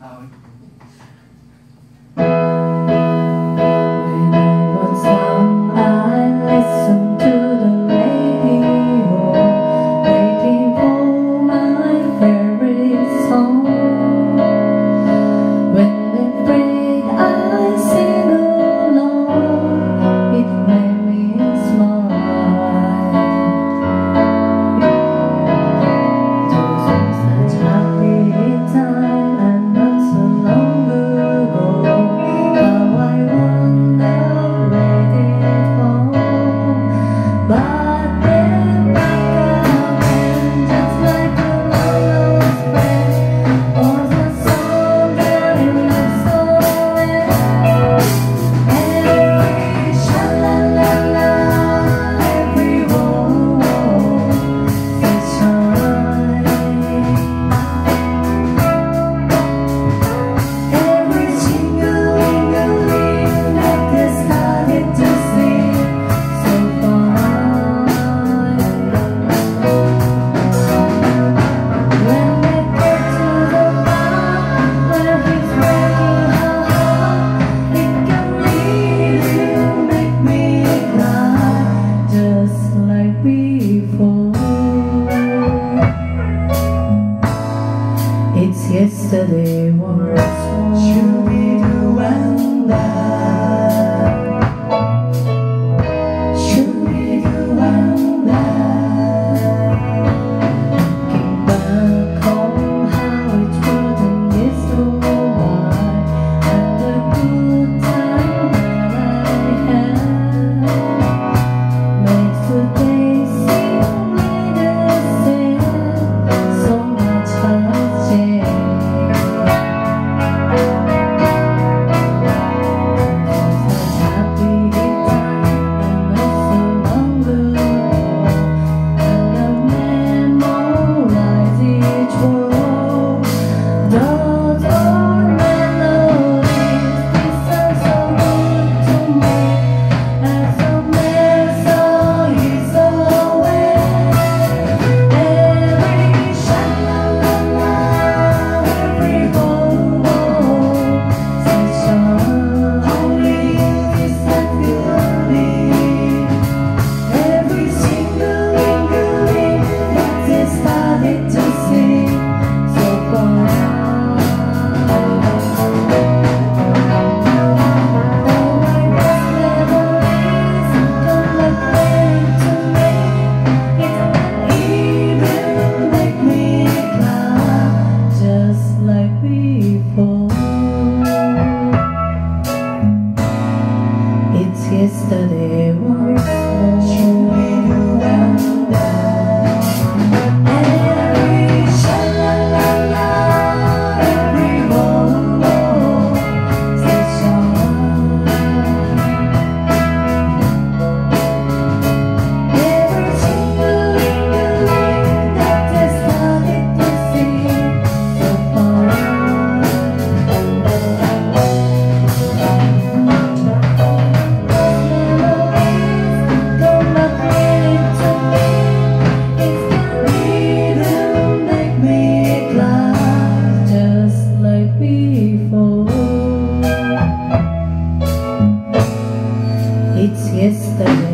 Ah oui. yesterday was to be the one that Esther.